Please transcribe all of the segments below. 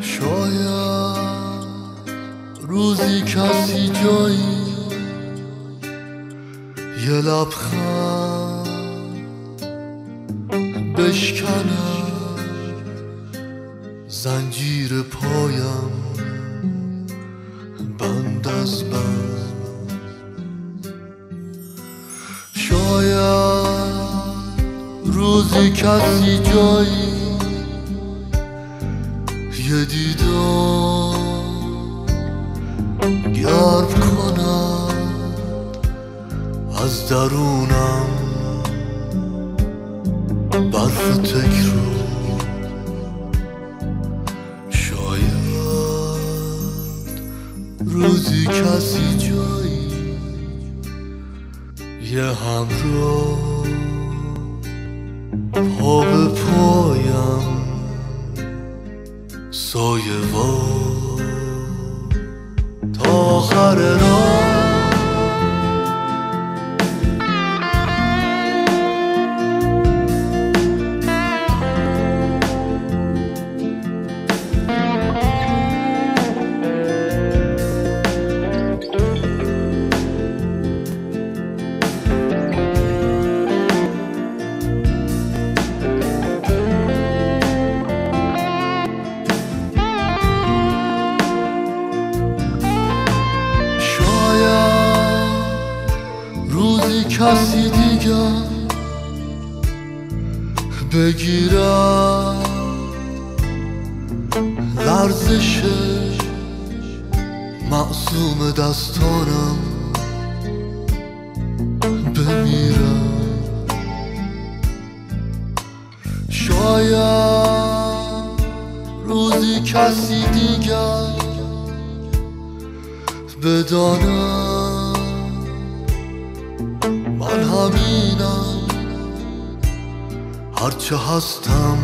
شاید روزی کسی جایی یه لبخند بشکنه زنجیر پایم. روزی کسی جایی یه دیدار کند از درونم برف تکرو شاید روزی کسی جایی یه همراه به پایم سایه کسی دیگر بگیرم. لرزش معصوم دستانم بمیرم. شاید روزی کسی دیگر بدانم. من همینم هرچه هستم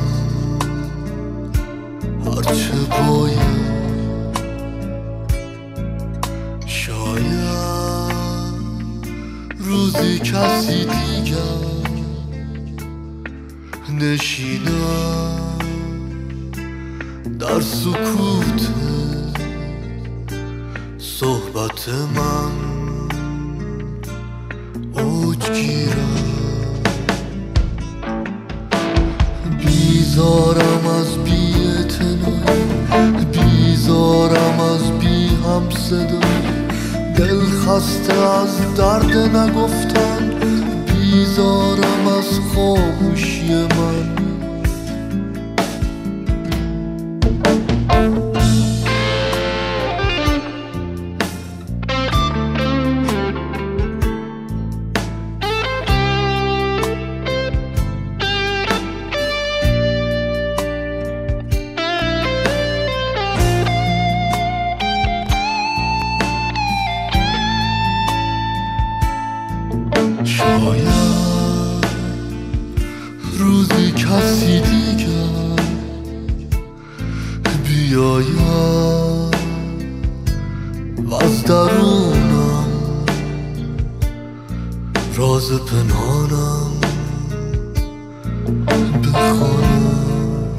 هرچه باید. شاید روزی کسی دیگر نشینم. در سکوت صحبت من گیرم بیزارم از بی بیزارم از بی هم دل خسته از درد نگفتن بیزارم از خاموشی بیاید و از درونم راز پنهانم بخوانم.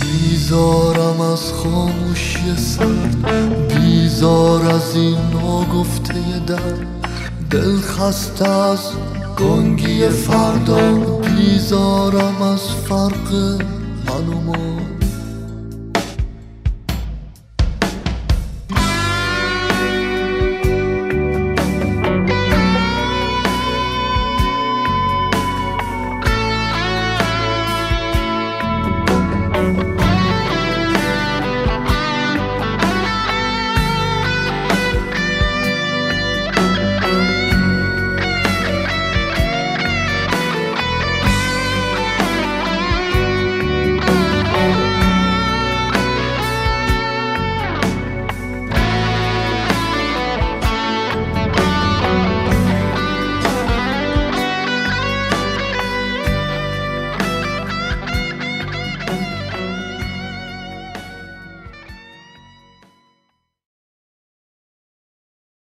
بیزارم از خاموشی سرد بیزار از این ناگفته در. دل خسته از گنگی فردا بیزارم از فرق 好，落寞。